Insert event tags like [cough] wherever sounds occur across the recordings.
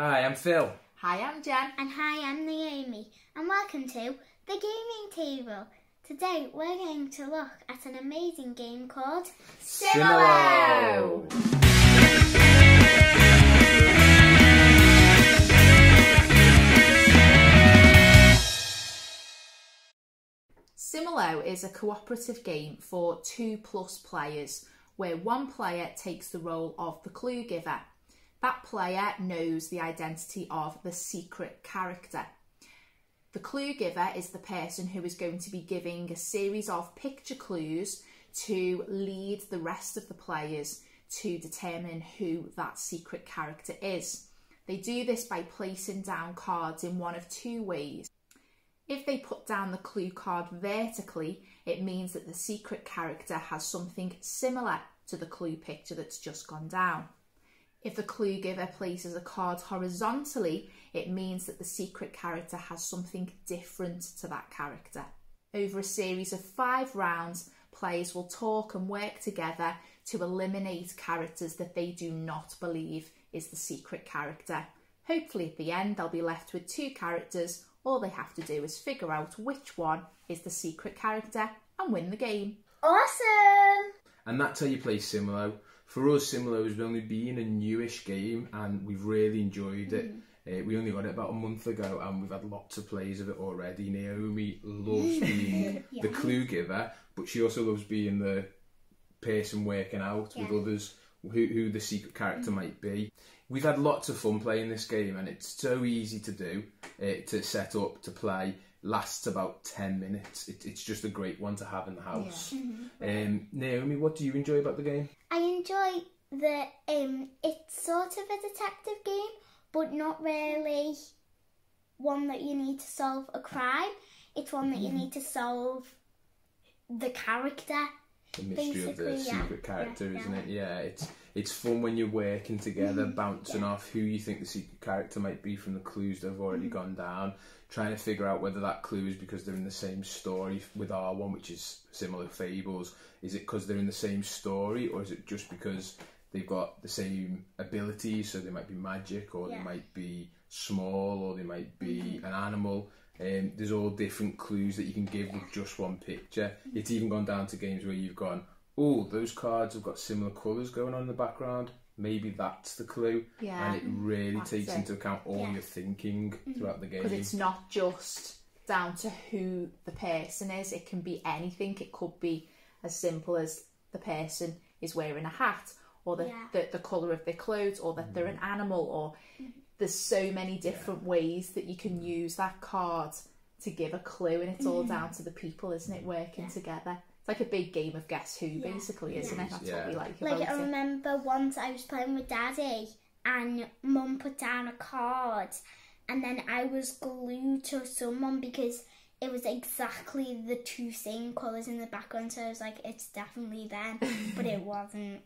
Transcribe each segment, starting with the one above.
Hi, I'm Phil. Hi, I'm Jen. And hi, I'm Naomi, and welcome to the Gaming Table. Today we're going to look at an amazing game called Similo! Similo is a cooperative game for two plus players where one player takes the role of the clue giver. That player knows the identity of the secret character. The clue giver is the person who is going to be giving a series of picture clues to lead the rest of the players to determine who that secret character is. They do this by placing down cards in one of two ways. If they put down the clue card vertically, it means that the secret character has something similar to the clue picture that's just gone down. If the clue giver places a card horizontally, it means that the secret character has something different to that character. Over a series of five rounds, players will talk and work together to eliminate characters that they do not believe is the secret character. Hopefully, at the end, they'll be left with two characters. All they have to do is figure out which one is the secret character and win the game. Awesome! And that's how you play Similo. For us, Similo has only been a newish game and we've really enjoyed it. Uh, we only got it about a month ago and we've had lots of plays of it already. Naomi loves [laughs] being the clue giver, but she also loves being the person working out with others who, who the secret character might be. We've had lots of fun playing this game and it's so easy to do, uh, to set up, to play. Lasts about 10 minutes. It, it's just a great one to have in the house. [laughs] Um, Naomi, what do you enjoy about the game? I enjoy the um it's sort of a detective game, but not really one that you need to solve a crime. It's one that you need to solve the character. The mystery of the yeah. secret character, Yeah, isn't yeah. it? Yeah, it's it's fun when you're working together, mm-hmm. bouncing off who you think the secret character might be from the clues that have already mm-hmm. gone down, trying to figure out whether that clue is because they're in the same story with our one, which is similar to fables. Is it because they're in the same story, or is it just because they've got the same abilities? So they might be magic, or they might be small, or they might be mm-hmm. an animal. Um, there's all different clues that you can give with just one picture. It's even gone down to games where you've gone, oh, those cards have got similar colours going on in the background. Maybe that's the clue. Yeah, and it really that's takes it. into account all Yeah. your thinking mm-hmm. throughout the game. because it's not just down to who the person is it can be anything it could be as simple as the person is wearing a hat or the, Yeah. the, the colour of their clothes or that they're an mm-hmm. animal or mm-hmm. There's so many different ways that you can use that card to give a clue and it's all mm. down to the people isn't it working together? It's like a big game of guess who basically isn't it? That's Yeah. what we like Like about I it. remember once I was playing with Daddy and Mum put down a card and then I was glued to someone because it was exactly the two same colours in the background so I was like it's definitely them but it [laughs] wasn't.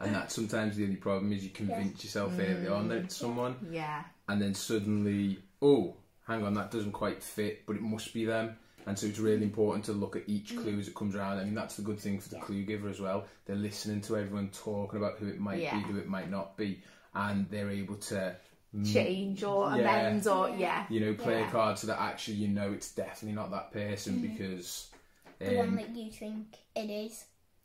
And that's sometimes the only problem is you convince yourself early on that it's someone, yeah and then suddenly, oh, hang on, that doesn't quite fit, but it must be them. And so it's really important to look at each clue as it comes around. I mean, that's the good thing for the clue giver as well. They're listening to everyone talking about who it might Yeah. be, who it might not be, and they're able to, mm, change or Yeah. amend or yeah you know, play Yeah. a card so that actually you know it's definitely not that person because, The one um, that you think it is.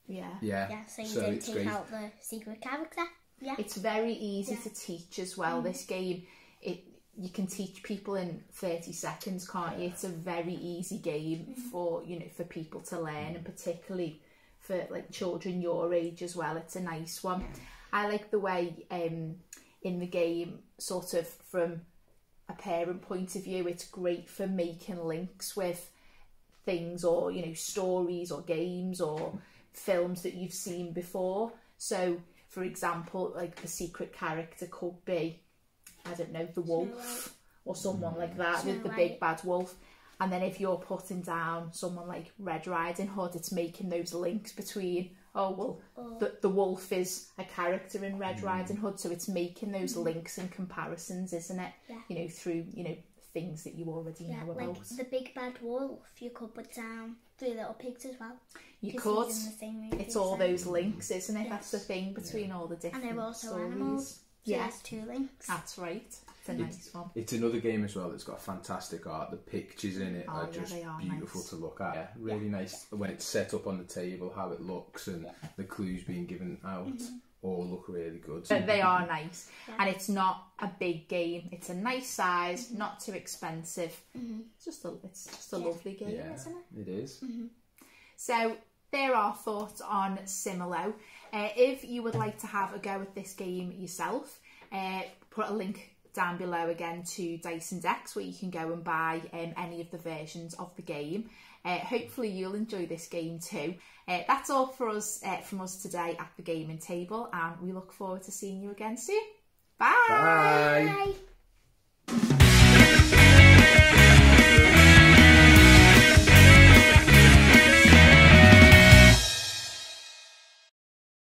Yeah yeah, Yeah, so you so don't it's take great. out the secret character. Yeah. It's very easy Yeah. to teach as well. Mm. This game, it you can teach people in thirty seconds, can't you? It's a very easy game mm-hmm. for you know for people to learn, and mm. particularly for like children your age as well. It's a nice one. I like the way um, in the game, sort of from a parent point of view, it's great for making links with things or you know stories or games or films that you've seen before. So for example like the secret character could be i don't know the wolf or someone like that Snow the, the White. big bad wolf. And then if you're putting down someone like red riding hood it's making those links between oh well oh. the, the wolf is a character in red mm. riding hood so it's making those mm. links and comparisons isn't it? Yeah. you know through you know things that you already Yeah, know like about the big bad wolf, you could put down three little pigs as well. You could. the same It's all them. those links, isn't it? Yes. That's the thing between all the different And they're also stories. animals. So Yeah. two links. That's right. It's a nice one. It's another game as well that's got fantastic art. The pictures in it Oh, are yeah, just are beautiful nice. to look at. Yeah, really nice when it's set up on the table, how it looks, and the clues being given out Mm-hmm. All look really good. But they are [laughs] nice, and it's not a big game. It's a nice size, not too expensive. It's just a, it's just a lovely game, Yeah, isn't it? it is. So there are thoughts on Similo. Uh, if you would like to have a go at this game yourself, uh, put a link down below again to Dice and Decks where you can go and buy um, any of the versions of the game. Uh, hopefully you'll enjoy this game too. Uh, that's all for us uh, from us today at the gaming table, and we look forward to seeing you again soon. Bye. Bye. Bye.